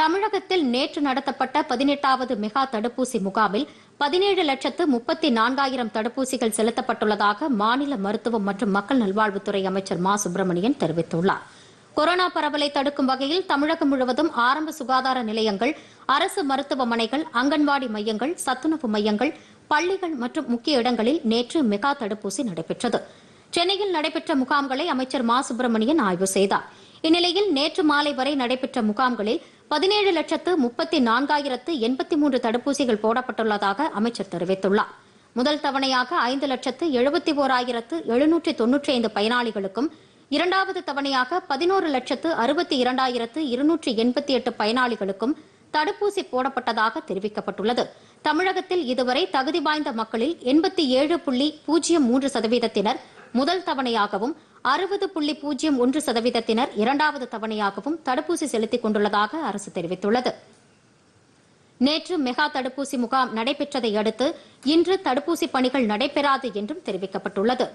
தமிழகத்தில் நேற்று நடத்தப்பட்ட பதினெட்டாவது மெகா தடுப்பூசி முகாமில் பதினேழு லட்சத்து முப்பத்தி நான்காயிரம் தடுப்பூசிகள் செலுத்தப்பட்டுள்ளதாக மாநில மருத்துவம் மற்றும் மக்கள் நல்வாழ்வுத்துறை அமைச்சர் மா சுப்பிரமணியன் தெரிவித்துள்ளார். கொரோனா பரவலை தடுக்கும் வகையில் தமிழகம் முழுவதும் ஆரம்ப சுகாதார நிலையங்கள் அரசு மருத்துவமனைகள் அங்கன்வாடி மையங்கள் சத்துணவு மையங்கள் பள்ளிகள் மற்றும் முக்கிய இடங்களில் நேற்று மெகா தடுப்பூசி நடைபெற்றது. சென்னையில் நடைபெற்ற முகாம்களை அமைச்சர் மா சுப்பிரமணியன் ஆய்வு செய்தார். இந்நிலையில் நேற்று மாலை வரை நடைபெற்ற முகாம்களில் பதினேழு லட்சத்து முப்பத்தி நான்காயிரத்து எண்பத்தி மூன்று தடுப்பூசிகள் போடப்பட்டுள்ளதாக அமைச்சர் தெரிவித்துள்ளார். முதல் தவணையாக ஐந்து லட்சத்து எழுபத்தி ஓராயிரத்து எழுநூற்றி தொன்னூற்றி ஐந்து பயனாளிகளுக்கும் இரண்டாவது தவணையாக பதினோரு லட்சத்து அறுபத்தி இரண்டாயிரத்து இருநூற்றி எண்பத்தி எட்டு பயனாளிகளுக்கும் தடுப்பூசி போடப்பட்டதாக தெரிவிக்கப்பட்டுள்ளது. தமிழகத்தில் இதுவரை தகுதி வாய்ந்த மக்களில் எண்பத்தி ஏழு புள்ளி பூஜ்ஜியம் மூன்று சதவீதத்தினர் முதல் தவணையாகவும் அறுபது புள்ளி பூஜ்ஜியம் ஒன்று சதவீதத்தினர் இரண்டாவது தவணையாகவும் தடுப்பூசி செலுத்திக் கொண்டுள்ளதாக அரசு தெரிவித்துள்ளது. நேற்று மெகா தடுப்பூசி முகாம் நடைபெற்றதை அடுத்து இன்று தடுப்பூசி பணிகள் நடைபெறாது என்றும் தெரிவிக்கப்பட்டுள்ளது.